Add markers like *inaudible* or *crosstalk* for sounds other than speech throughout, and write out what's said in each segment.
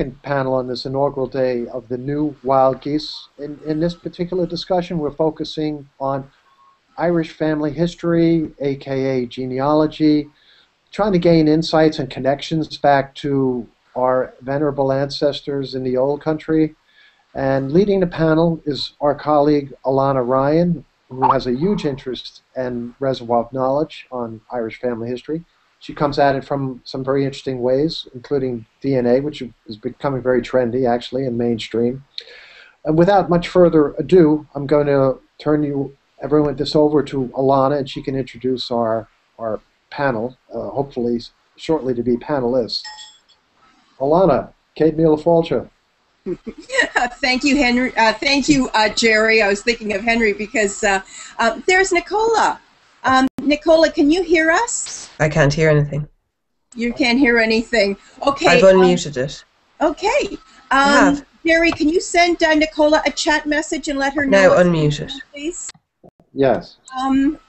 second panel on this inaugural day of the new wild geese. In, in this particular discussion, we're focusing on Irish family history, aka genealogy, trying to gain insights and connections back to our venerable ancestors in the old country. And leading the panel is our colleague Alana Ryan, who has a huge interest and reservoir of knowledge on Irish family history. She comes at it from some very interesting ways, including DNA, which is becoming very trendy, actually, and mainstream. And without much further ado, I'm going to turn you everyone this over to Alana, and she can introduce our our panel, uh, hopefully shortly to be panelists. Alana, Kate Mila *laughs* thank you, Henry. Uh, thank you, uh, Jerry. I was thinking of Henry because uh, uh, there's Nicola. Um, Nicola, can you hear us? I can't hear anything. You can't hear anything. Okay. I've unmuted um, it. Okay. Um, Jerry, can you send uh, Nicola a chat message and let her know? Now unmute it. Please. Yes. Um.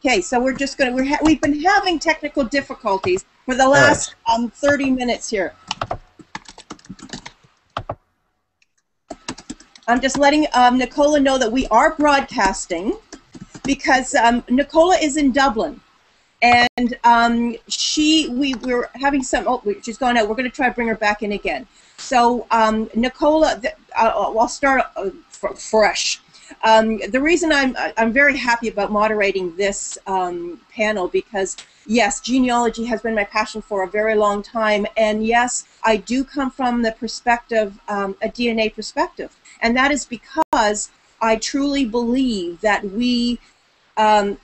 Okay, so we're just going to, we're ha we've been having technical difficulties for the last right. um, 30 minutes here. I'm just letting um, Nicola know that we are broadcasting because um, Nicola is in Dublin. And um, she, we were having some, oh, she's gone out. We're going to try to bring her back in again. So, um, Nicola, the, uh, I'll start uh, fresh. Um, the reason I'm, I'm very happy about moderating this um, panel because, yes, genealogy has been my passion for a very long time. And yes, I do come from the perspective, um, a DNA perspective. And that is because I truly believe that we, um,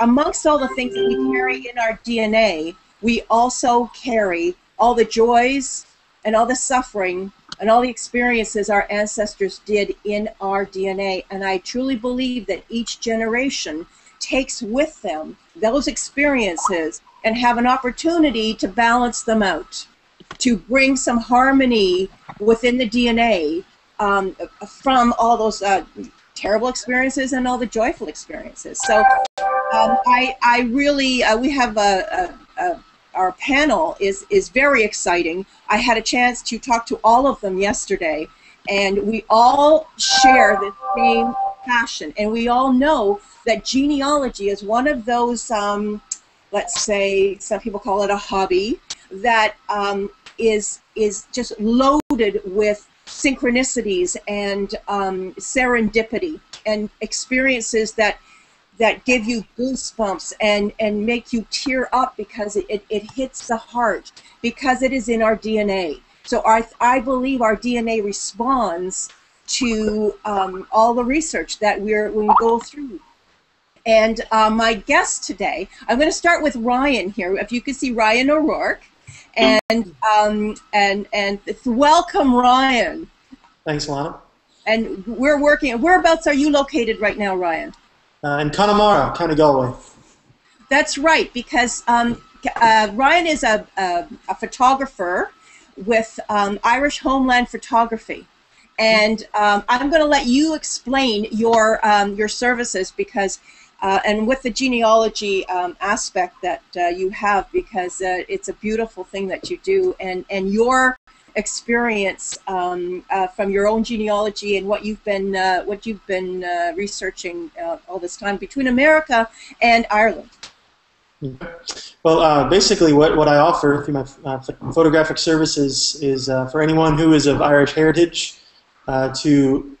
amongst all the things that we carry in our DNA, we also carry all the joys and all the suffering and all the experiences our ancestors did in our DNA. And I truly believe that each generation takes with them those experiences and have an opportunity to balance them out to bring some harmony within the DNA um, from all those uh, terrible experiences and all the joyful experiences. So um, I, I really, uh, we have a, a, a, our panel is, is very exciting. I had a chance to talk to all of them yesterday, and we all share the same passion, and we all know that genealogy is one of those, um, let's say, some people call it a hobby, that um, is is just loaded with synchronicities and um, serendipity and experiences that that give you goosebumps and and make you tear up because it, it, it hits the heart because it is in our DNA. So our, I believe our DNA responds to um, all the research that we're we go through. And uh, my guest today, I'm going to start with Ryan here. If you can see Ryan O'Rourke and um, and and welcome Ryan. Thanks, Lana. And we're working. Whereabouts are you located right now, Ryan? Uh, in Connemara, County Galway. That's right, because um, uh, Ryan is a, a, a photographer with um, Irish Homeland Photography. And um, I'm going to let you explain your um, your services because uh, and with the genealogy um, aspect that uh, you have, because uh, it's a beautiful thing that you do, and, and your experience um, uh, from your own genealogy and what you've been uh, what you've been uh, researching all this time between America and Ireland. Well, basically, what, what I offer through my photographic services is for anyone who is of Irish heritage to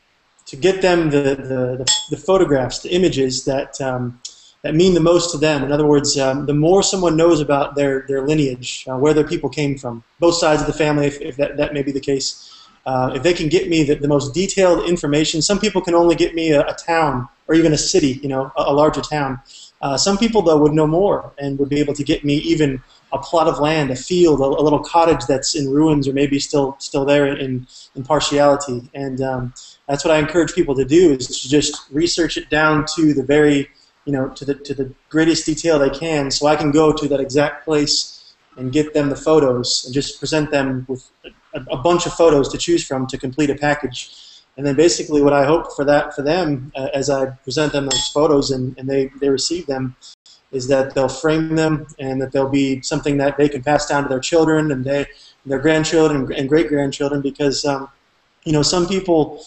to get them the, the, the, photographs, the images that, um, that mean the most to them. In other words, um, the more someone knows about their, their lineage, uh, where their people came from, both sides of the family, if, if that, that may be the case, uh, if they can get me the, the most detailed information, some people can only get me a, a town or even a city, you know, a, a larger town. Uh, some people, though, would know more and would be able to get me even a plot of land, a field, a, a little cottage that's in ruins or maybe still still there in, in partiality. And um, that's what I encourage people to do is to just research it down to the very, you know, to the to the greatest detail they can, so I can go to that exact place and get them the photos and just present them with a, a bunch of photos to choose from to complete a package. And then basically what I hope for that for them uh, as I present them those photos and, and they, they receive them is that they'll frame them and that they'll be something that they can pass down to their children and they, their grandchildren and great grandchildren because um, you know some people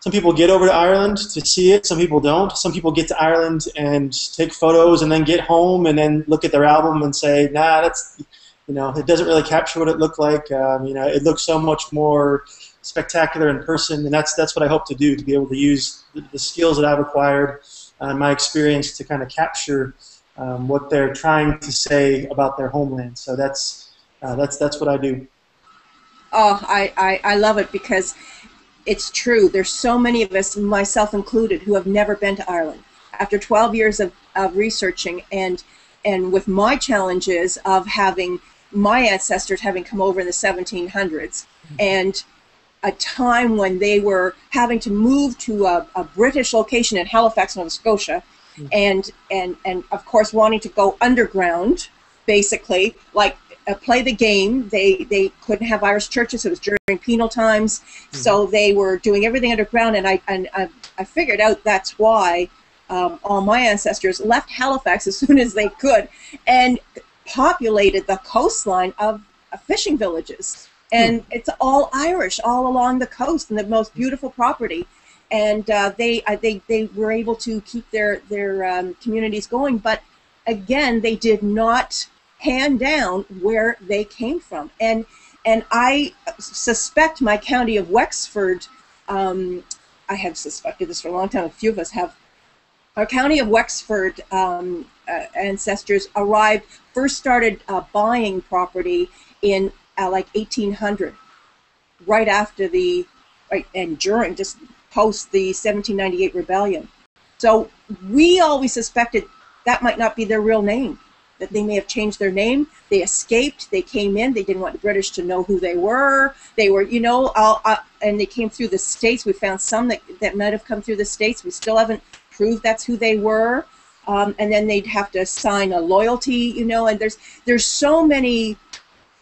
some people get over to Ireland to see it, some people don't. Some people get to Ireland and take photos and then get home and then look at their album and say, nah, that's, you know, it doesn't really capture what it looked like. Um, you know, it looks so much more spectacular in person, and that's that's what I hope to do to be able to use the, the skills that I've acquired and uh, my experience to kind of capture um, what they're trying to say about their homeland. So that's uh, that's that's what I do. Oh, I, I, I love it because it's true. There's so many of us, myself included, who have never been to Ireland. After 12 years of, of researching and and with my challenges of having my ancestors having come over in the 1700s mm-hmm. and a time when they were having to move to a, a British location in Halifax, Nova Scotia, mm-hmm. and and and of course wanting to go underground, basically like uh, play the game. They they couldn't have Irish churches. It was during penal times, mm-hmm. so they were doing everything underground. And I and I, I figured out that's why um, all my ancestors left Halifax *laughs* as soon as they could and populated the coastline of uh, fishing villages. And mm-hmm. it's all Irish all along the coast and the most beautiful property. And uh, they uh, they they were able to keep their their um, communities going, but again, they did not hand down where they came from. And and I suspect my county of Wexford. Um, I have suspected this for a long time. A few of us have. Our county of Wexford um, uh, ancestors arrived first started uh, buying property in uh, like 1800, right after the right and during just post the 1798 rebellion. So we always suspected that might not be their real name that they may have changed their name. They escaped. They came in. They didn't want the British to know who they were. They were, you know, uh, and they came through the states. We found some that, that might have come through the states. We still haven't proved that's who they were. Um, and then they'd have to sign a loyalty, you know. And there's there's so many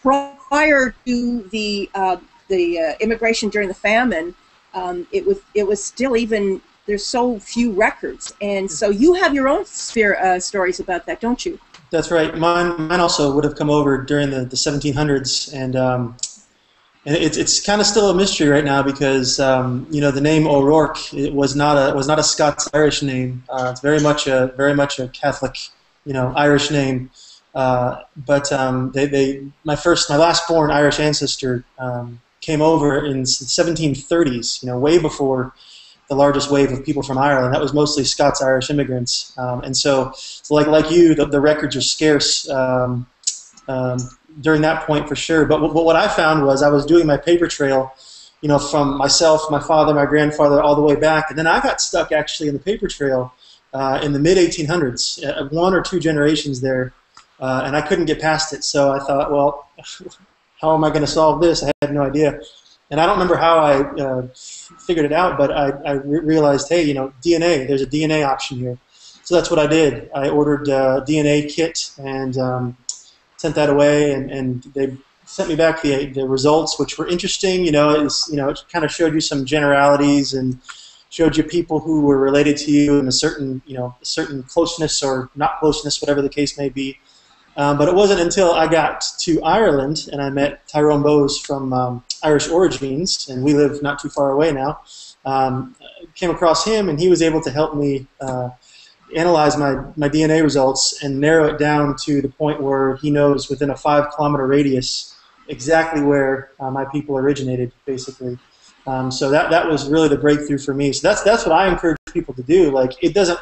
prior to the uh, the uh, immigration during the famine. Um, it was it was still even there's so few records, and so you have your own sphere, uh, stories about that, don't you? That's right. Mine, mine also would have come over during the, the 1700s, and um, and it's it's kind of still a mystery right now because um, you know the name O'Rourke it was not a was not a Scots Irish name. Uh, it's very much a very much a Catholic you know Irish name. Uh, but um, they, they my first my last born Irish ancestor um, came over in the 1730s. You know, way before the largest wave of people from Ireland. That was mostly Scots Irish immigrants, um, and so, so, like like you, the, the records are scarce um, um, during that point for sure. But, but what I found was I was doing my paper trail, you know, from myself, my father, my grandfather, all the way back, and then I got stuck actually in the paper trail uh, in the mid 1800s, uh, one or two generations there, uh, and I couldn't get past it. So I thought, well, *laughs* how am I going to solve this? I had no idea and I don't remember how I uh, figured it out, but I, I re realized, hey, you know, DNA. There's a DNA option here, so that's what I did. I ordered a DNA kit and um, sent that away, and, and they sent me back the the results, which were interesting. You know, it you know, it kind of showed you some generalities and showed you people who were related to you in a certain, you know, a certain closeness or not closeness, whatever the case may be. Um, but it wasn't until I got to Ireland and I met Tyrone Bowes from um, Irish Origins, and we live not too far away now. Um, came across him, and he was able to help me uh, analyze my, my DNA results and narrow it down to the point where he knows within a five kilometer radius exactly where uh, my people originated, basically. Um, so that, that was really the breakthrough for me. So that's that's what I encourage people to do. Like it doesn't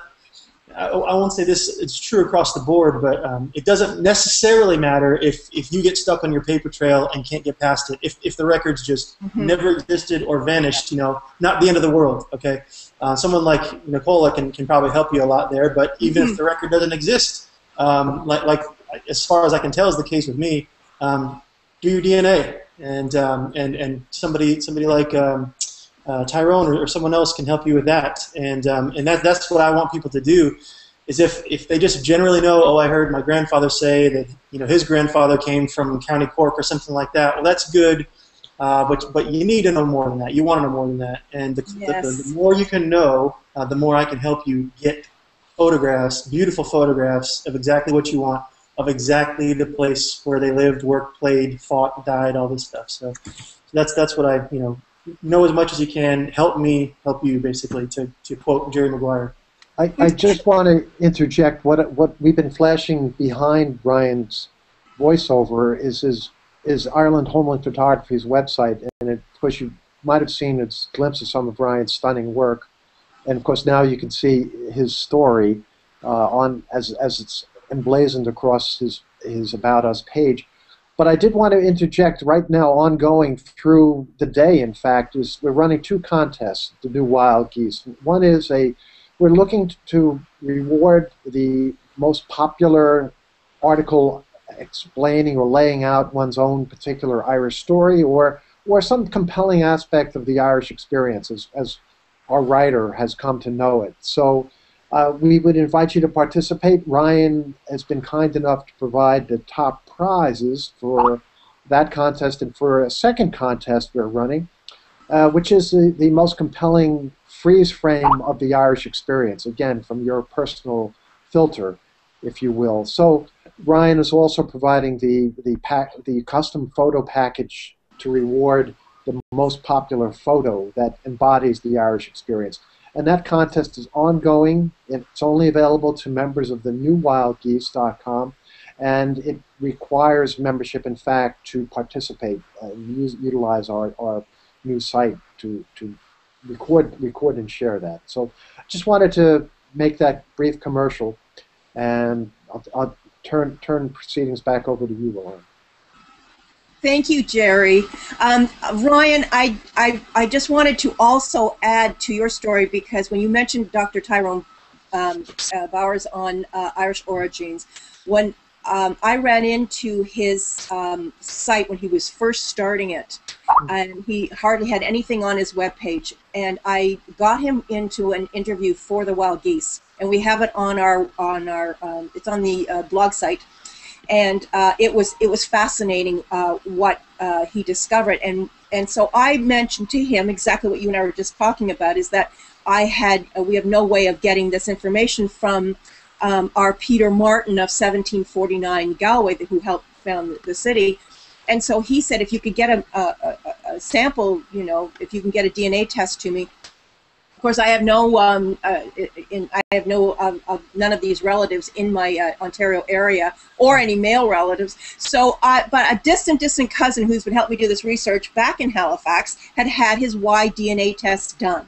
I, I won't say this it's true across the board, but um, it doesn't necessarily matter if, if you get stuck on your paper trail and can't get past it. If, if the records just mm-hmm. never existed or vanished, you know, not the end of the world, okay? Uh, someone like Nicola can, can probably help you a lot there, but even mm-hmm. if the record doesn't exist, um, like, like as far as I can tell is the case with me, um, do your DNA. And, um, and, and somebody, somebody like um, uh, Tyrone or, or, someone else can help you with that. And um, and that that's what I want people to do. Is if, if they just generally know, oh, I heard my grandfather say that you know his grandfather came from County Cork or something like that. Well, that's good, uh, but but you need to know more than that. You want to know more than that. And the, yes. the, the, more you can know, uh, the more I can help you get photographs, beautiful photographs of exactly what you want, of exactly the place where they lived, worked, played, fought, died, all this stuff. So, so that's that's what I you know know as much as you can. Help me, help you, basically. To to quote Jerry Maguire. I, I just want to interject what what we've been flashing behind Brian's voiceover is his is Ireland Homeland Photography's website, and of course you might have seen a glimpse of some of Brian's stunning work, and of course now you can see his story uh, on as as it's emblazoned across his his about us page. But I did want to interject right now, ongoing through the day. In fact, is we're running two contests to do wild geese. One is a we're looking to reward the most popular article explaining or laying out one's own particular Irish story or or some compelling aspect of the Irish experience as, as our writer has come to know it. So uh, we would invite you to participate. Ryan has been kind enough to provide the top prizes for that contest and for a second contest we're running, uh, which is the, the most compelling freeze frame of the Irish experience, again, from your personal filter, if you will. So Ryan is also providing the, the, pack, the custom photo package to reward the most popular photo that embodies the Irish experience. And that contest is ongoing. It's only available to members of the newwildgeese.com, and it requires membership, in fact, to participate and use, utilize our, our new site to, to record, record and share that. So just wanted to make that brief commercial, and I'll, I'll turn turn proceedings back over to you, Lauren. Thank you, Jerry. Um, Ryan, I, I, I just wanted to also add to your story because when you mentioned Dr. Tyrone um, uh, Bowers on uh, Irish Origins, when um, I ran into his um, site when he was first starting it, and he hardly had anything on his webpage. And I got him into an interview for the Wild Geese, and we have it on our on our um, it's on the uh, blog site. And uh, it was it was fascinating uh, what uh, he discovered, and and so I mentioned to him exactly what you and I were just talking about is that I had uh, we have no way of getting this information from um, our Peter Martin of 1749 Galway, who helped found the city. And so he said, if you could get a, a, a, sample, you know, if you can get a DNA test to me. Of course, I have no, um, uh, in, I have no, um, none of these relatives in my uh, Ontario area or any male relatives. So, uh, but a distant, distant cousin who's been helping me do this research back in Halifax had had his Y DNA test done.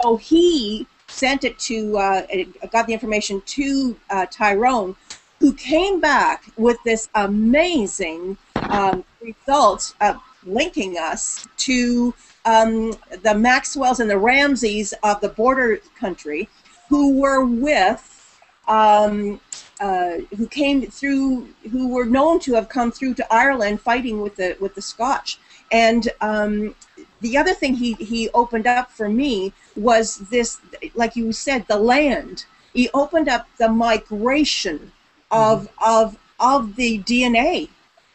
So he sent it to, uh, got the information to uh, Tyrone, who came back with this amazing um, result of linking us to um, the Maxwells and the Ramsays of the border country, who were with, um, uh, who came through, who were known to have come through to Ireland fighting with the with the Scotch, and um, the other thing he, he opened up for me was this, like you said, the land. He opened up the migration of mm-hmm. of of the DNA,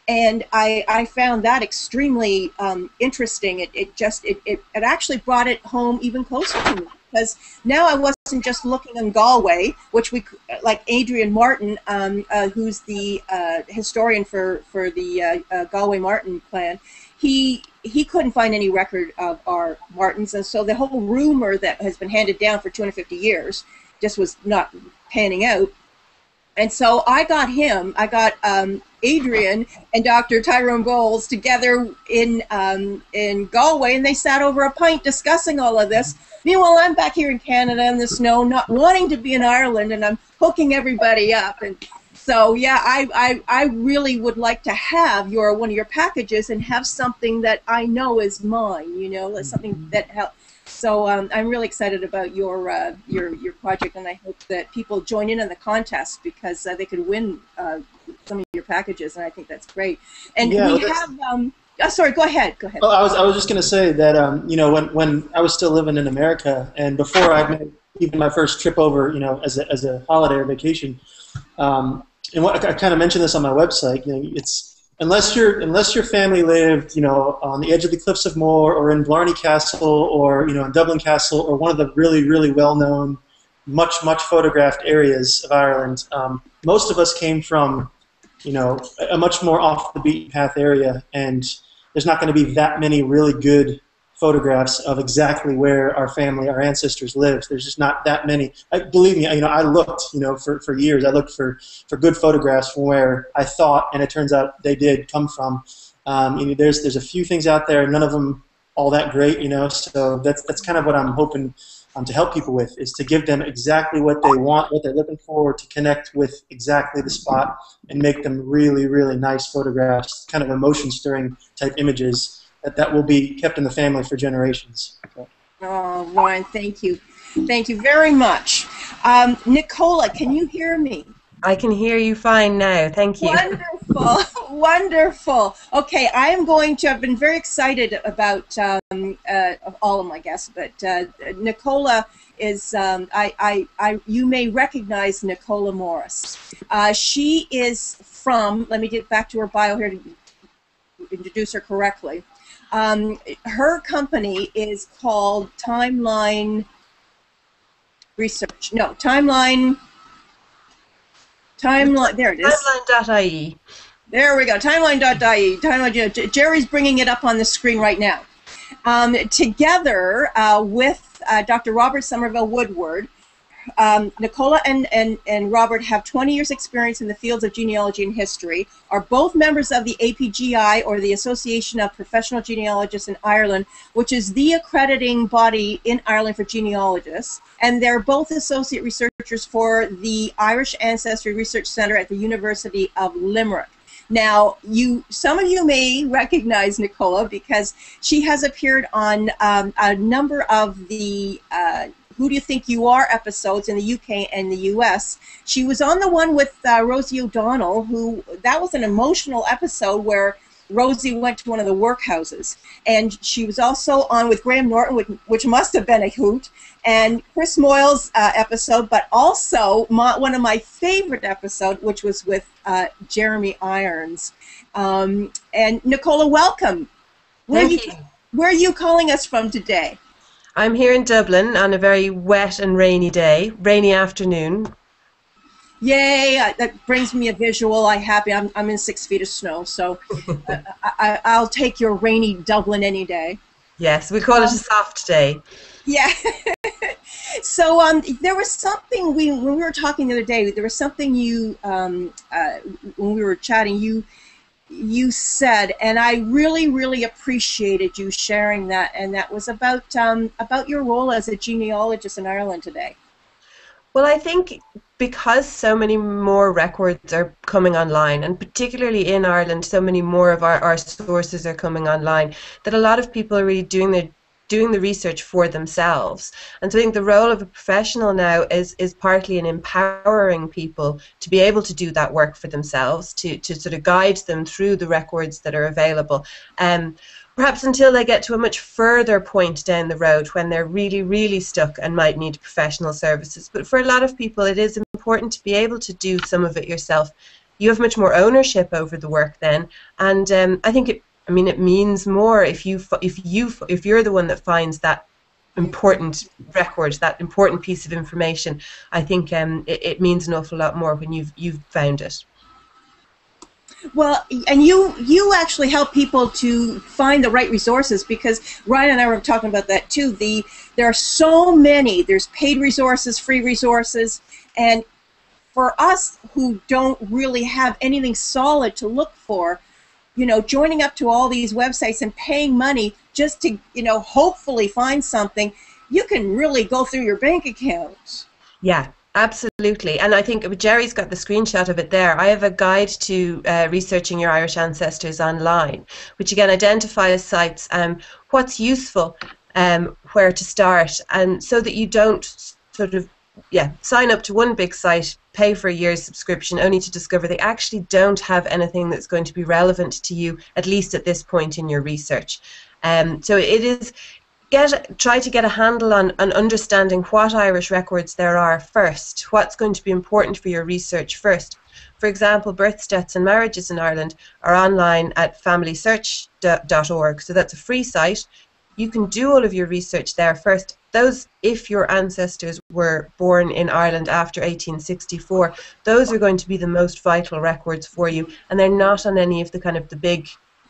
and I I found that extremely um, interesting. It, it just it, it it actually brought it home even closer to me because now I wasn't just looking in Galway, which we like Adrian Martin, um, uh, who's the uh, historian for for the uh, uh Galway Martin clan he he couldn't find any record of our Martins, and so the whole rumor that has been handed down for 250 years just was not panning out. And so I got him, I got um, Adrian and Dr. Tyrone Bowes together in um, in Galway, and they sat over a pint discussing all of this. Meanwhile, I'm back here in Canada in the snow, not wanting to be in Ireland, and I'm hooking everybody up. And so yeah, I, I, I really would like to have your one of your packages and have something that I know is mine. You know, something mm-hmm. that helps. So um, I'm really excited about your uh, your your project, and I hope that people join in on the contest because uh, they could win uh, some of your packages, and I think that's great. And yeah, we have. Um, oh, sorry, go ahead. Go ahead. Oh, I was I was just going to say that um, you know when when I was still living in America, and before I made even my first trip over, you know, as a as a holiday or vacation. Um, and what I, kind of mentioned this on my website. You know, it's unless your unless your family lived, you know, on the edge of the cliffs of Moher, or in Blarney Castle, or you know, in Dublin Castle, or one of the really really well known much much photographed areas of Ireland. Um, most of us came from, you know, a much more off the beaten path area, and there's not going to be that many really good photographs of exactly where our family, our ancestors lived. There's just not that many. I, believe me, you know, I looked, you know, for, for years. I looked for, for good photographs from where I thought, and it turns out they did come from. Um, you know, there's there's a few things out there, none of them all that great, you know. So that's that's kind of what I'm hoping um, to help people with is to give them exactly what they want, what they're looking for, to connect with exactly the spot and make them really, really nice photographs, kind of emotion stirring type images that, that will be kept in the family for generations. So. Oh, Ryan, thank you. Thank you very much. Um, Nicola, can you hear me? I can hear you fine now. Thank you. Wonderful, *laughs* wonderful. Okay, I am going to. I've been very excited about um, uh, all of my guests, but uh, Nicola is. Um, I, I, I, you may recognize Nicola Morris. Uh, she is from. Let me get back to her bio here to introduce her correctly. Um, her company is called Timeline Research. No, Timeline. Timeline. There it is. Timeline.ie. There we go. Timeline.ie. Timeline. Jerry's bringing it up on the screen right now. Um, together uh, with uh, Dr. Robert Somerville Woodward, um, Nicola and, and, and Robert have 20 years experience in the fields of genealogy and history, are both members of the APGI, or the Association of Professional Genealogists in Ireland, which is the accrediting body in Ireland for genealogists, and they're both associate researchers for the Irish Ancestry Research Center at the University of Limerick. Now, you some of you may recognize Nicola because she has appeared on um, a number of the uh, who Do You Think You Are episodes in the UK and the US. She was on the one with uh, Rosie O'Donnell, who that was an emotional episode where Rosie went to one of the workhouses. And she was also on with Graham Norton, which, which must have been a hoot, and Chris Moyles' uh, episode, but also my, one of my favorite episodes, which was with uh, Jeremy Irons. Um, and Nicola, welcome. Where Thank you, you. Where are you calling us from today? I'm here in Dublin on a very wet and rainy day, rainy afternoon. Yay! I, that brings me a visual. I happy. I'm, I'm in six feet of snow, so *laughs* uh, I, I, will take your rainy Dublin any day. Yes, we call it a soft day. Yeah. *laughs* so um, there was something we when we were talking the other day. There was something you um, uh, when we were chatting. You you said, and I really, really appreciated you sharing that. And that was about um, about your role as a genealogist in Ireland today. Well, I think because so many more records are coming online, and particularly in Ireland, so many more of our, our sources are coming online, that a lot of people are really doing their doing the research for themselves. And so I think the role of a professional now is, is partly in empowering people to be able to do that work for themselves, to, to sort of guide them through the records that are available. Um, perhaps until they get to a much further point down the road when they're really, really stuck and might need professional services. But for a lot of people, it is important to be able to do some of it yourself. You have much more ownership over the work then, and um, I think it I mean, it means more if you if you if you're the one that finds that important record, that important piece of information. I think um, it, it means an awful lot more when you've you've found it. Well, and you you actually help people to find the right resources because Ryan and I were talking about that too. The there are so many. There's paid resources, free resources, and for us who don't really have anything solid to look for, you know, joining up to all these websites and paying money just to, you know, hopefully find something, you can really go through your bank accounts. Yeah, Absolutely, and I think Jerry's got the screenshot of it there. I have a guide to uh, researching your Irish ancestors online, which again identifies sites, um, what's useful, um, where to start, and so that you don't sort of yeah sign up to one big site pay for a year's subscription only to discover they actually don't have anything that's going to be relevant to you, at least at this point in your research. Um, so it is get try to get a handle on, on understanding what Irish records there are first, what's going to be important for your research first. For example, births, deaths and marriages in Ireland are online at familysearch.org, so that's a free site. You can do all of your research there first those if your ancestors were born in Ireland after 1864, those are going to be the most vital records for you, and they're not on any of the kind of the big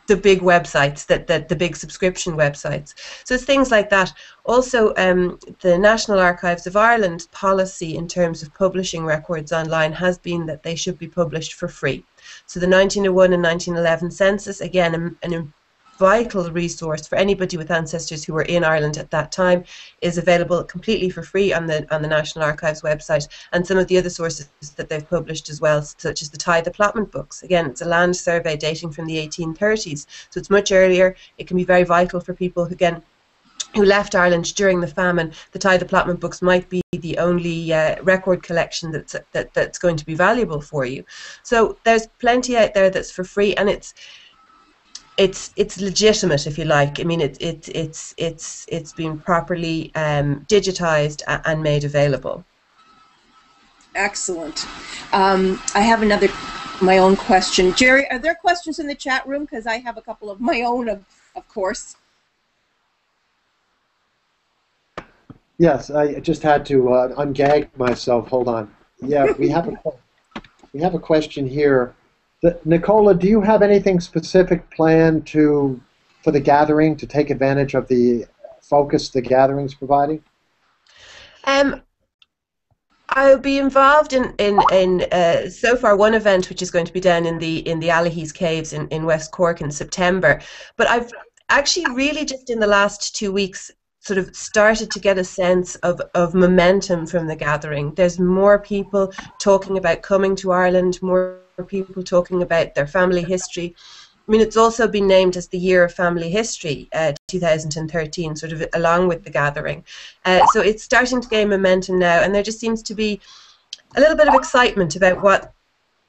the big websites that, that the big subscription websites. So it's things like that. Also um, the national archives of ireland policy in terms of publishing records online has been that they should be published for free. So the 1901 and 1911 census again an, an vital resource for anybody with ancestors who were in Ireland at that time is available completely for free on the on the National Archives website. And some of the other sources that they've published as well such as the Tithe Applotment books. Again it's a land survey dating from the 1830s so it's much earlier. It can be very vital for people who again who left Ireland during the famine, the Tithe Applotment books might be the only uh, record collection that's that, that's going to be valuable for you. So there's plenty out there that's for free, and it's it's it's legitimate if you like. I mean, it, it it's it's it's been properly um, digitized and made available. Excellent. Um, I have another my own question, Jerry. Are there questions in the chat room? Because I have a couple of my own, of of course. Yes, I just had to uh, ungag myself. Hold on. Yeah, we have a we have a question here. Nicola, do you have anything specific planned to for the gathering to take advantage of the focus the gathering is providing? Um, I'll be involved in in, in uh, so far one event which is going to be done in the in the Allihies Caves in, in West Cork in September. But I've actually really just in the last two weeks sort of started to get a sense of, of momentum from the gathering. There's more people talking about coming to Ireland, more people talking about their family history. I mean, it's also been named as the Year of Family History, uh, 2013, sort of along with the gathering. Uh, so it's starting to gain momentum now, and there just seems to be a little bit of excitement about what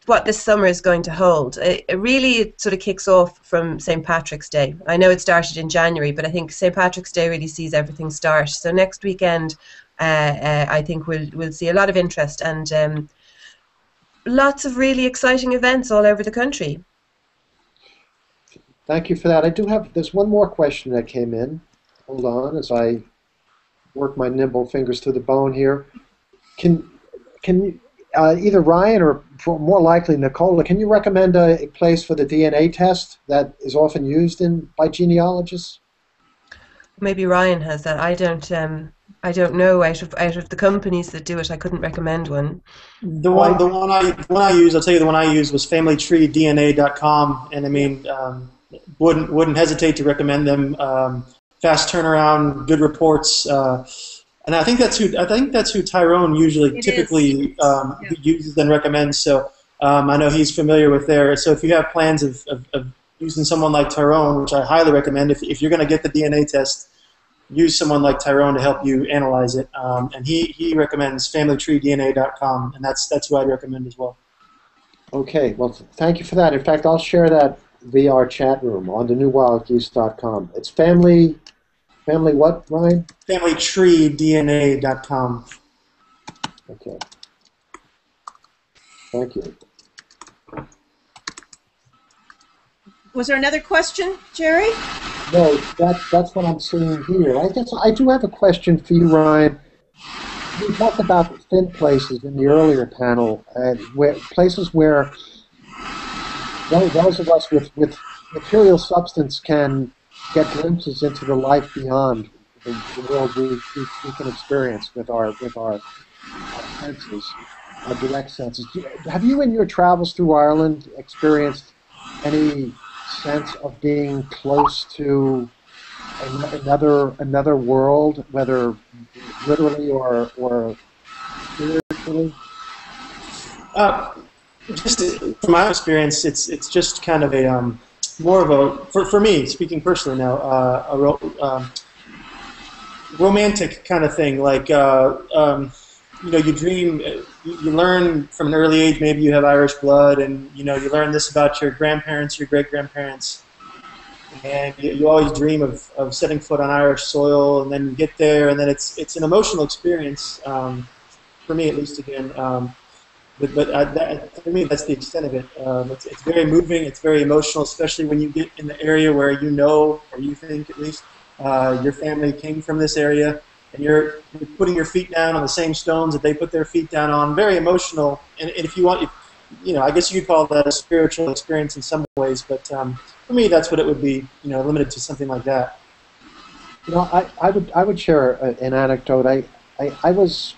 what this summer is going to hold. It, it really sort of kicks off from St. Patrick's Day. I know it started in January, but I think St. Patrick's Day really sees everything start. So next weekend, uh, uh, I think we'll we'll see a lot of interest and um, lots of really exciting events all over the country. Thank you for that. I do have, there's one more question that came in. Hold on as I work my nimble fingers to the bone here. Can, can uh, either Ryan or more likely Nicola, can you recommend a, a, place for the DNA test that is often used in by genealogists? Maybe Ryan has that. I don't. Um, I don't know out of out of the companies that do it. I couldn't recommend one. The one, the one I the one I use, I'll tell you, the one I use was FamilyTreeDNA.com, and I mean, um, wouldn't wouldn't hesitate to recommend them. Um, fast turnaround, good reports, uh, and I think that's who I think that's who Tyrone usually it typically um, yeah. uses and recommends. So um, I know he's familiar with there. So if you have plans of, of, of using someone like Tyrone, which I highly recommend, if if you're going to get the DNA test use someone like Tyrone to help you analyze it. Um, and he, he recommends FamilyTreeDNA.com, and that's that's who I'd recommend as well. Okay, well, thank you for that. In fact, I'll share that our chat room on the newwildgeese.com. It's family, family what, Ryan? FamilyTreeDNA.com. Okay. Thank you. Was there another question, Jerry? No, that, that's what I'm seeing here. I guess I do have a question for you, Ryan. We talked about thin places in the earlier panel, and where places where those of us with, with material substance can get glimpses into the life beyond the, the world we, we, we, can experience with our with our, our senses, our direct senses. Have you, in your travels through Ireland, experienced any sense of being close to another another world, whether literally or or spiritually? Uh, just from my experience, it's it's just kind of a um, more of a for, for me speaking personally now uh, a ro- um, romantic kind of thing. Like uh, um, you know, you dream, you, learn from an early age. Maybe you have Irish blood, and you know, you learn this about your grandparents, your great grandparents, and you, you always dream of, of setting foot on Irish soil, and then you get there, and then it's it's an emotional experience um, for me, at least. Again. Um, but, but uh, that, for me, that's the extent of it. Um, it's, it's very moving. It's very emotional, especially when you get in the area where you know, or you think at least, uh, your family came from this area and you're, putting your feet down on the same stones that they put their feet down on. Very emotional, and, and if you want, if, you know, I guess you could call that a spiritual experience in some ways, but um, for me, that's what it would be. You know, limited to something like that. You know, I, I would I would share a, an anecdote. I, I, I was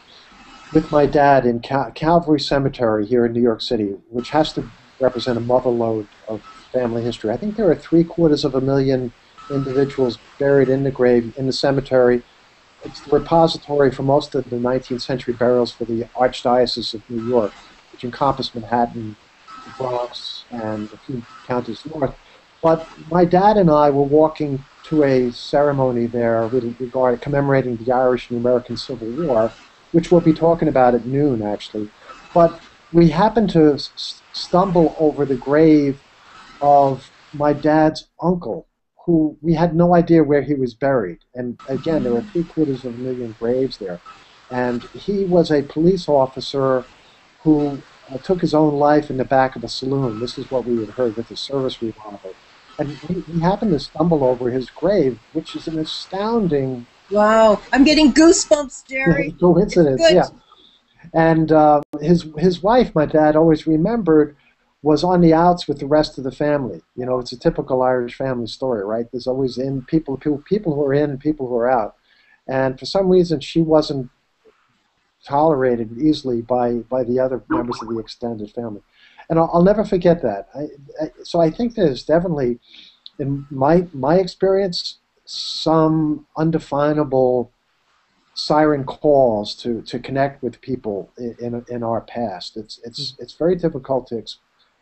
with my dad in Cal- Calvary Cemetery here in New York City, which has to represent a motherlode of family history. I think there are three quarters of a million individuals buried in the grave in the cemetery. It's the repository for most of the 19th century burials for the Archdiocese of New York, which encompassed Manhattan, the Bronx, and a few counties north. But my dad and I were walking to a ceremony there regarding commemorating the Irish and American Civil War, which we'll be talking about at noon, actually. But we happened to stumble over the grave of my dad's uncle, who we had no idea where he was buried. And again, there were three quarters of a million graves there. And he was a police officer who uh, took his own life in the back of a saloon. This is what we had heard with the service revolver. And we, we happened to stumble over his grave, which is an astounding. Wow, I'm getting goosebumps, Jerry. *laughs* coincidence, yeah. And uh, his his wife, my dad always remembered, was on the outs with the rest of the family. You know, it's a typical Irish family story, right? There's always in people, people, people who are in, people who are out. And for some reason, she wasn't tolerated easily by by the other members of the extended family. And I'll, I'll never forget that. I, I, so I think there's definitely, in my my experience, some undefinable siren calls to, to connect with people in, in, in our past. It's it's it's very difficult to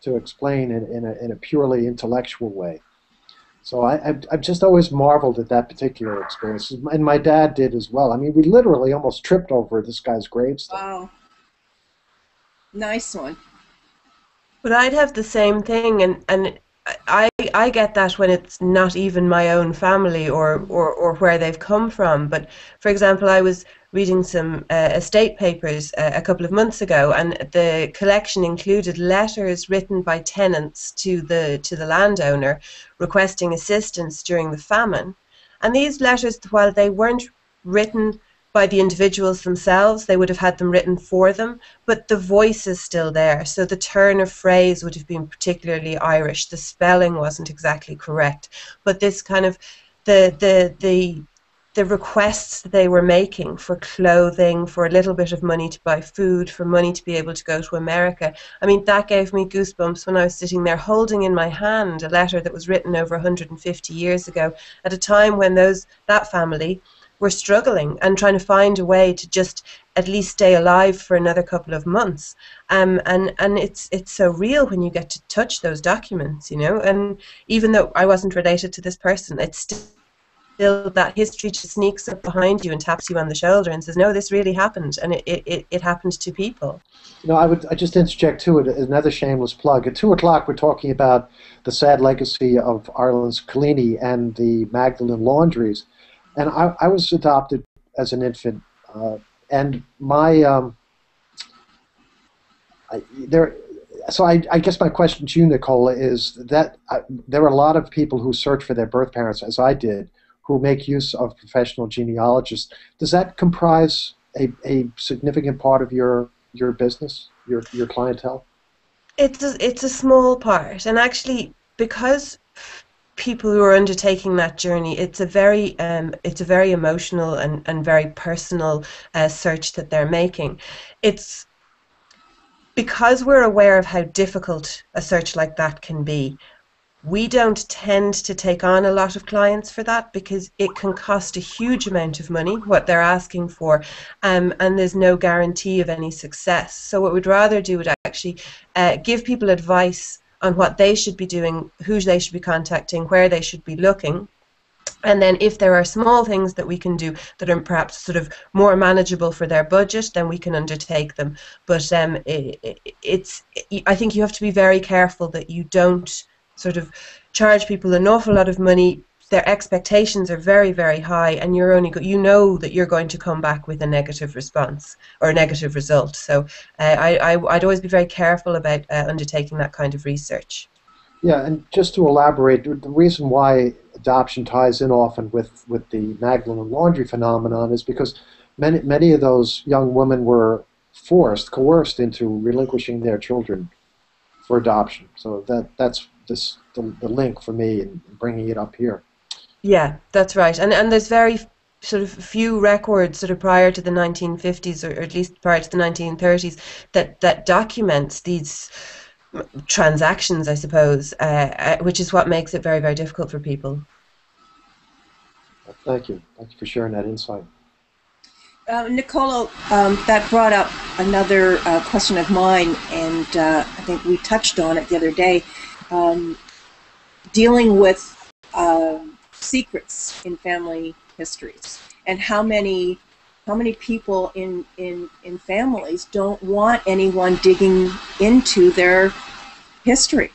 to explain in, in, a, in a purely intellectual way. So I, I've, I've just always marveled at that particular experience, and my dad did as well. I mean, we literally almost tripped over this guy's gravestone. Wow, nice one. But I'd have the same thing, and and I I get that when it's not even my own family or or, or where they've come from. But for example, I was reading some uh, estate papers uh, a couple of months ago, and the collection included letters written by tenants to the to the landowner requesting assistance during the famine. And these letters, while they weren't written by the individuals themselves, they would have had them written for them, but the voice is still there. So the turn of phrase would have been particularly Irish. The spelling wasn't exactly correct, but this kind of the the the the requests they were making for clothing, for a little bit of money to buy food, for money to be able to go to America. I mean, that gave me goosebumps when I was sitting there holding in my hand a letter that was written over 150 years ago at a time when those that family were struggling and trying to find a way to just at least stay alive for another couple of months. Um, and and it's it's so real when you get to touch those documents, you know. And even though I wasn't related to this person, it's still that history just sneaks up behind you and taps you on the shoulder and says, "No, this really happened, and it, it, it happened to people." You know, I would I just interject too another shameless plug. At two o'clock, we're talking about the sad legacy of Ireland's Collini and the Magdalen laundries, and I, I was adopted as an infant, uh, and my um, I, there so I, I, guess my question to you, Nicola, is that uh, there are a lot of people who search for their birth parents, as I did, who make use of professional genealogists. Does that comprise a, a significant part of your your business, your your clientele? It's a, it's a small part, and actually, because people who are undertaking that journey, it's a very um, it's a very emotional and, and very personal uh, search that they're making. It's because we're aware of how difficult a search like that can be we don't tend to take on a lot of clients for that because it can cost a huge amount of money what they're asking for um, and there's no guarantee of any success so what we'd rather do would actually uh, give people advice on what they should be doing who they should be contacting where they should be looking and then if there are small things that we can do that are perhaps sort of more manageable for their budget, then we can undertake them. But um, it, it's I think you have to be very careful that you don't sort of charge people an awful lot of money their expectations are very very high and you're only you know that you're going to come back with a negative response or a negative result so uh, I, I I'd always be very careful about uh, undertaking that kind of research yeah and just to elaborate the reason why adoption ties in often with, with the Magdalene laundry phenomenon is because many, many of those young women were forced, coerced into relinquishing their children for adoption. So that that's this the, the link for me in bringing it up here. Yeah, that's right. And and there's very sort of few records sort of prior to the 1950s or, at least prior to the 1930s that that documents these transactions, I suppose, uh, uh, which is what makes it very very difficult for people. Thank you. Thank you for sharing that insight. Uh, Nicola, um, that brought up another uh, question of mine, and uh, I think we touched on it the other day. Um, dealing with uh, secrets in family histories, and how many how many people in, in, in families don't want anyone digging into their history.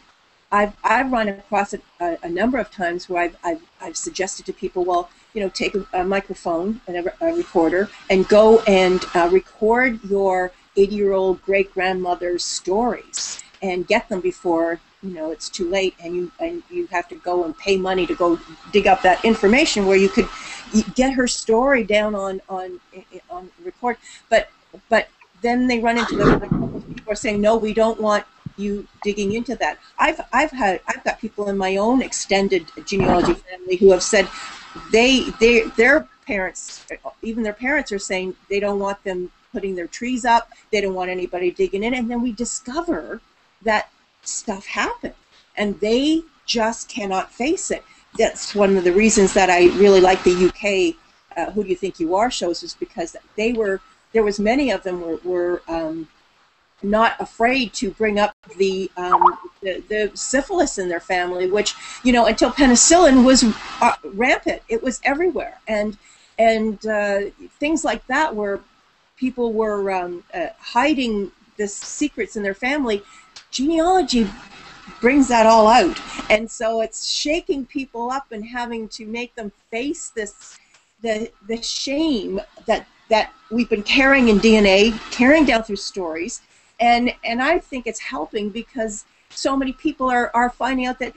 I've, I've run across it a, a number of times where I've, I've, I've suggested to people, well, you know, take a, a microphone and a, a, recorder and go and uh, record your 80 year old great grandmother's stories and get them before you know it's too late and you and you have to go and pay money to go dig up that information where you could get her story down on on on record. But but then they run into the people are saying no we don't want you digging into that. I've i've had i've got people in my own extended genealogy family who have said they they their parents even their parents are saying they don't want them putting their trees up. They don't want anybody digging in. And then we discover that stuff happened and they just cannot face it that's one of the reasons that i really like the uk uh, who do you think you are shows is because they were there was many of them were, were um, not afraid to bring up the, um, the, the syphilis in their family, which you know until penicillin was uh, rampant, it was everywhere, and and uh, things like that where people were um, uh, hiding the secrets in their family. Genealogy brings that all out, and so it's shaking people up and having to make them face this the the shame that that we've been carrying in DNA, carrying down through stories, and and I think it's helping because so many people are are finding out that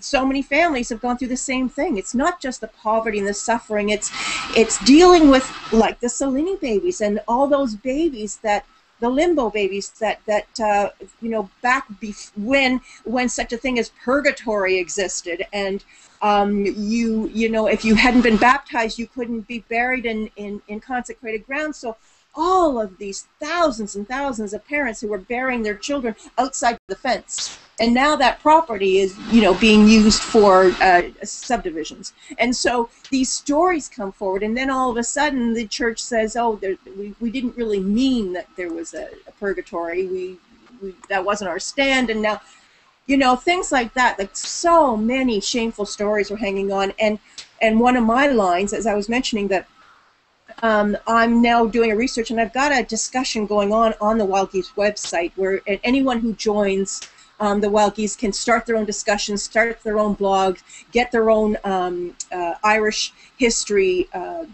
so many families have gone through the same thing. It's not just the poverty and the suffering. It's it's dealing with like the Salini babies and all those babies that the limbo babies that that uh, you know back bef- when when such a thing as purgatory existed and um, you you know if you hadn't been baptized you couldn't be buried in in, in consecrated ground. So all of these thousands and thousands of parents who were burying their children outside the fence. And now that property is, you know, being used for uh, subdivisions. And so these stories come forward, and then all of a sudden the church says, "Oh, there, we, we didn't really mean that there was a, a purgatory. We, we that wasn't our stand." And now, you know, things like that. Like so many shameful stories were hanging on. And and one of my lines, as I was mentioning, that um, I'm now doing a research and I've got a discussion going on on the Wild Geese website where anyone who joins um, the Wild Geese can start their own discussions, start their own blog, get their own um, uh, Irish history uh,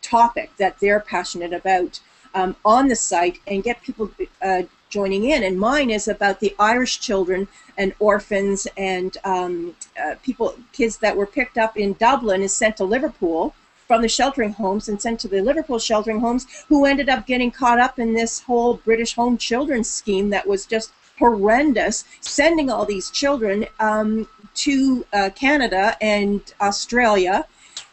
topic that they're passionate about um, on the site and get people uh, joining in. And mine is about the Irish children and orphans and um, uh, people, kids that were picked up in Dublin and sent to Liverpool from the sheltering homes and sent to the Liverpool sheltering homes who ended up getting caught up in this whole British home children's scheme that was just horrendous, sending all these children um, to uh, Canada and Australia,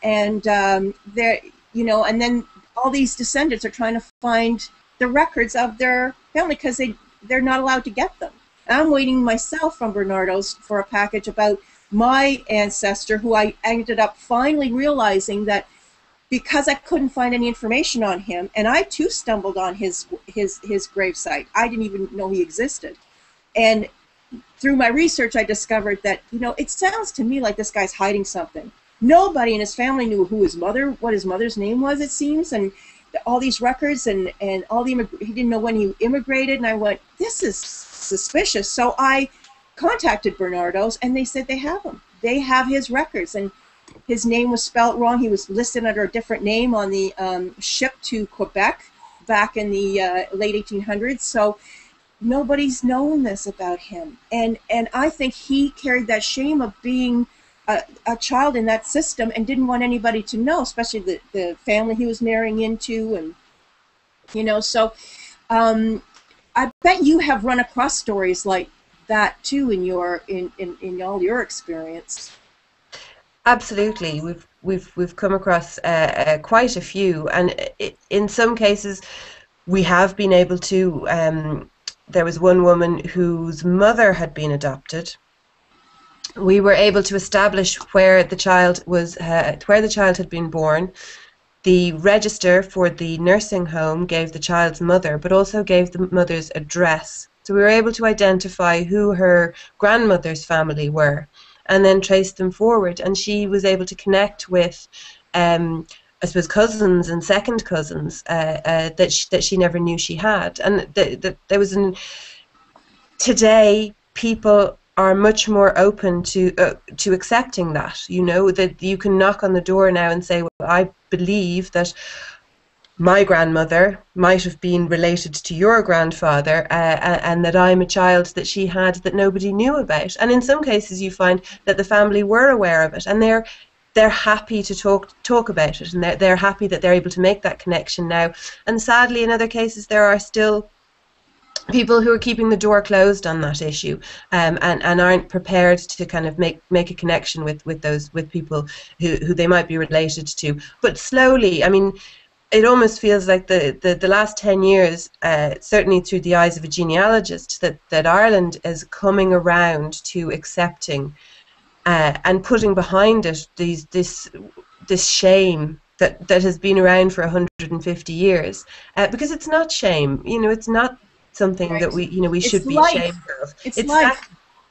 and um, there, you know, and then all these descendants are trying to find the records of their family because they they're not allowed to get them. I'm waiting myself from Barnardo's for a package about my ancestor, who I ended up finally realizing that because I couldn't find any information on him, and I too stumbled on his his his gravesite. I didn't even know he existed, and through my research, I discovered that you know it sounds to me like this guy's hiding something. Nobody in his family knew who his mother, what his mother's name was. It seems, and all these records and and all the he didn't know when he immigrated. And I went, this is suspicious. So I contacted Barnardo's, and they said they have him. They have his records, and his name was spelled wrong. He was listed under a different name on the um, ship to Quebec back in the uh, late 1800s. So nobody's known this about him, and and I think he carried that shame of being a, a child in that system and didn't want anybody to know, especially the, the family he was marrying into, and you know. So, um, I bet you have run across stories like that too in your in, in, in all your experience. Absolutely, we've we've we've come across uh, uh, quite a few, and it, in some cases, we have been able to. Um, there was one woman whose mother had been adopted. We were able to establish where the child was, uh, where the child had been born. The register for the nursing home gave the child's mother, but also gave the mother's address. So we were able to identify who her grandmother's family were, and then trace them forward. And she was able to connect with. Um, I suppose cousins and second cousins uh, uh, that she, that she never knew she had, and that the, there was an today people are much more open to uh, to accepting that. You know that you can knock on the door now and say, well, "I believe that my grandmother might have been related to your grandfather, uh, and that I'm a child that she had that nobody knew about." And in some cases, you find that the family were aware of it, and they're they're happy to talk talk about it, and they're they're happy that they're able to make that connection now. And sadly, in other cases, there are still people who are keeping the door closed on that issue um, and, and aren't prepared to kind of make, make a connection with, with those with people who, who they might be related to. But slowly, I mean, it almost feels like the, the, the last 10 years, uh, certainly through the eyes of a genealogist, that, that Ireland is coming around to accepting uh, and putting behind it these this this shame that that has been around for 150 years uh, because it's not shame you know it's not something right. that we you know we it's should be life. ashamed of it's, it's life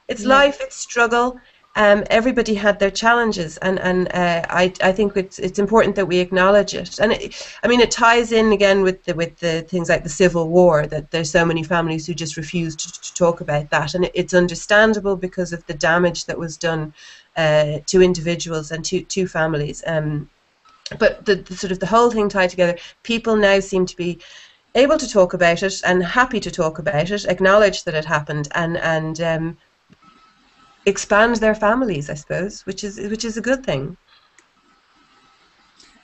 it's yeah. life it's struggle um, everybody had their challenges, and and uh, I I think it's it's important that we acknowledge it. And it, I mean, it ties in again with the with the things like the Civil War that there's so many families who just refuse to, to talk about that, and it, it's understandable because of the damage that was done uh, to individuals and to to families. Um, but the, the sort of the whole thing tied together, people now seem to be able to talk about it and happy to talk about it, acknowledge that it happened, and and um, expand their families, I suppose, which is which is a good thing.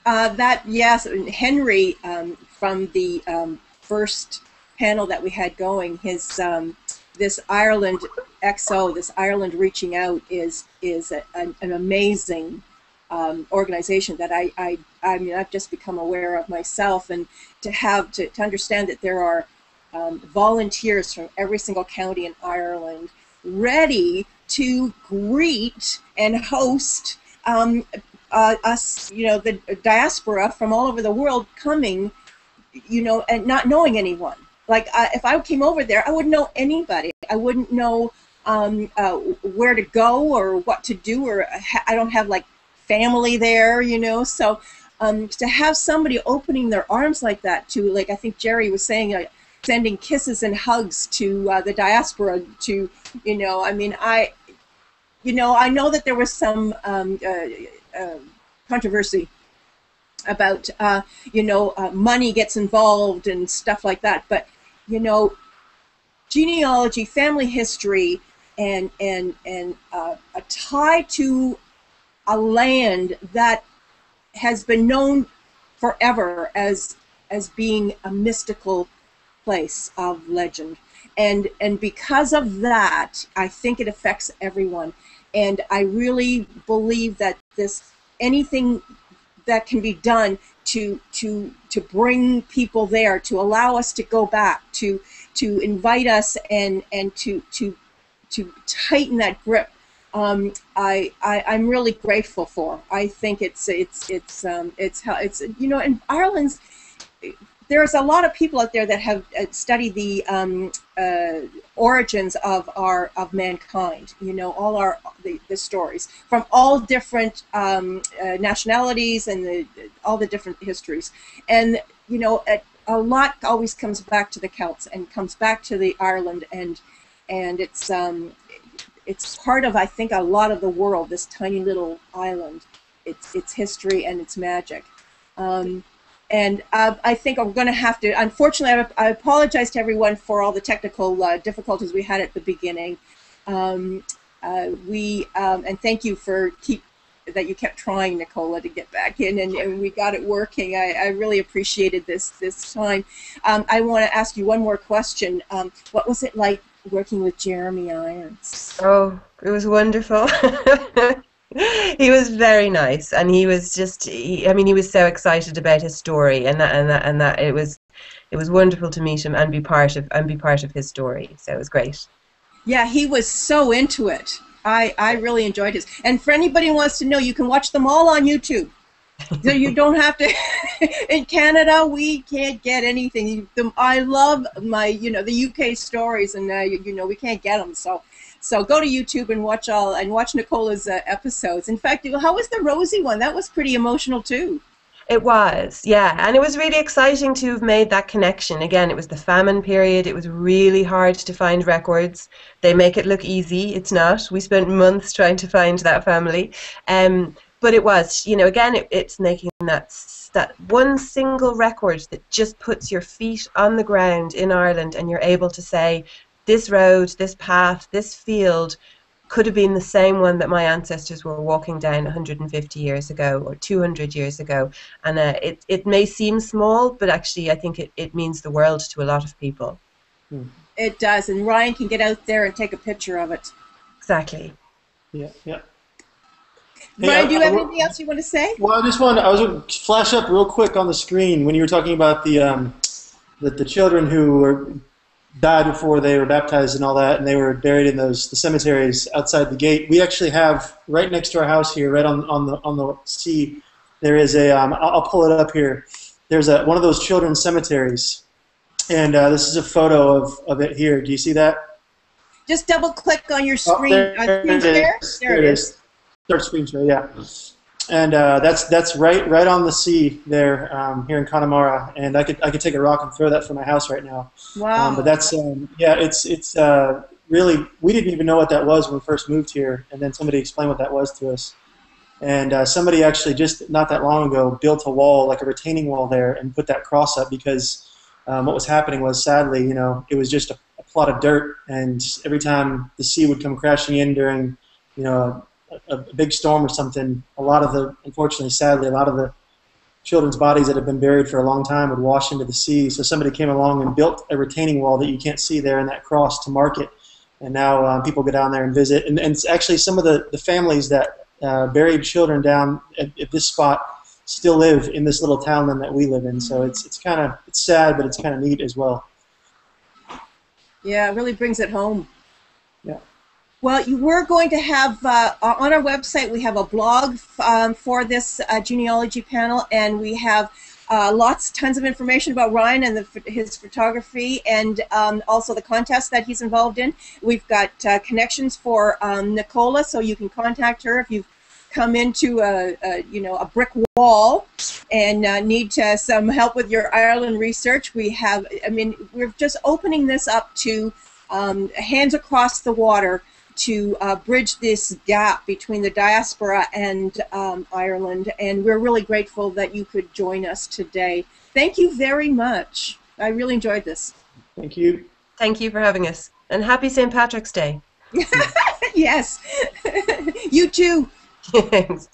Uh, that yes, Henry um, from the um, first panel that we had going, his um, this Ireland XO, this Ireland reaching out is is a, an, an, amazing um, organization that I, I I mean I've just become aware of myself, and to have to, to understand that there are um, volunteers from every single county in Ireland ready to greet and host um, uh, us, you know, the diaspora from all over the world coming, you know, and not knowing anyone. Like uh, if I came over there, I wouldn't know anybody. I wouldn't know um, uh, where to go or what to do, or I don't have like family there, you know. So um, to have somebody opening their arms like that to, like I think Jerry was saying, uh, sending kisses and hugs to uh, the diaspora, to you know, I mean, I you know, I know that there was some um, uh, uh, controversy about, uh, you know, uh, money gets involved and stuff like that. But, you know, genealogy, family history, and and and uh, a tie to a land that has been known forever as as being a mystical place of legend and and because of that i think it affects everyone and I really believe that this anything that can be done to to to bring people there, to allow us to go back, to to invite us and and to to to tighten that grip. Um, I, I I'm really grateful for. I think it's it's it's um, it's it's you know, and Ireland's there's a lot of people out there that have uh, studied the um, uh, origins of our of mankind. You know, all our the, the stories from all different um, uh, nationalities and the all the different histories. And you know, a, a, lot always comes back to the Celts and comes back to the Ireland and and it's um, it's part of I think a lot of the world. This tiny little island, its its history and its magic. Um, and uh, I think I'm going to have to, unfortunately, I, I, apologize to everyone for all the technical uh, difficulties we had at the beginning. Um, uh, we um, and thank you for keep that you kept trying, Nicola, to get back in, and, and we got it working. I, I really appreciated this this time. Um, I want to ask you one more question. Um, what was it like working with Jeremy Irons? Oh, it was wonderful. *laughs* *laughs* he was very nice, and he was just. He, I mean, he was so excited about his story, and that and that and that it was, it was wonderful to meet him and be part of and be part of his story. So it was great. Yeah, he was so into it. I, I really enjoyed his. And for anybody who wants to know, you can watch them all on YouTube. so you *laughs* don't have to. *laughs* in Canada, we can't get anything. I love my, you know, the UK stories, and uh, you, you, know we can't get them. So, so go to YouTube and watch all and watch Nicola's uh, episodes. In fact, how was the Rosie one? That was pretty emotional too. It was, yeah, and it was really exciting to have made that connection. Again, it was the famine period. It was really hard to find records. They make it look easy. It's not. We spent months trying to find that family, um, but it was, you know, again, it, it's making that that one single record that just puts your feet on the ground in Ireland, and you're able to say, this road, this path, this field could have been the same one that my ancestors were walking down 150 years ago or 200 years ago. And uh, it, it may seem small, but actually, I think it, it means the world to a lot of people. Hmm. It does. And Ryan can get out there and take a picture of it. Exactly. Yeah, yeah. Hey, Ryan, do you have anything else you want to say? Well, I just wanted I was going to flash up real quick on the screen when you were talking about the um, the, the children who were died before they were baptized and all that, and they were buried in those the cemeteries outside the gate. We actually have right next to our house here, right on on the on the sea, there is a. Um, I'll, I'll pull it up here. There's a one of those children's cemeteries, and uh, this is a photo of, of it here. Do you see that? Just double click on your screen. Oh, there, uh, screen share. There, there it is. is. Start screen share. Yeah and uh, that's that's right right on the sea there um, here in Connemara, and I could I could take a rock and throw that from my house right now. Wow! Um, but that's um, yeah, it's it's uh, really we didn't even know what that was when we first moved here, and then somebody explained what that was to us, and uh, somebody actually just not that long ago built a wall like a retaining wall there and put that cross up because um, what was happening was sadly you know it was just a, a plot of dirt, and every time the sea would come crashing in during you know a, a big storm or something, a lot of the, unfortunately, sadly, a lot of the children's bodies that have been buried for a long time would wash into the sea. So somebody came along and built a retaining wall that you can't see there in that cross to mark it. And now uh, people go down there and visit. And, and actually, some of the, the families that uh, buried children down at, at, this spot still live in this little town that we live in. So it's it's kind of it's sad, but it's kind of neat as well. Yeah, it really brings it home. Well, you were going to have uh, on our website. We have a blog um, for this uh, genealogy panel, and we have uh, lots, tons of information about Ryan and the, his photography, and um, also the contest that he's involved in. We've got uh, connections for um, Nicola, so you can contact her if you've come into a, a you know a brick wall and uh, need some help with your Ireland research. We have, I mean, we're just opening this up to um, hands across the water to uh, bridge this gap between the diaspora and um, Ireland. And we're really grateful that you could join us today. Thank you very much. I really enjoyed this. Thank you. Thank you for having us. And happy St. Patrick's Day. *laughs* yes. *laughs* you too. *laughs* Thanks.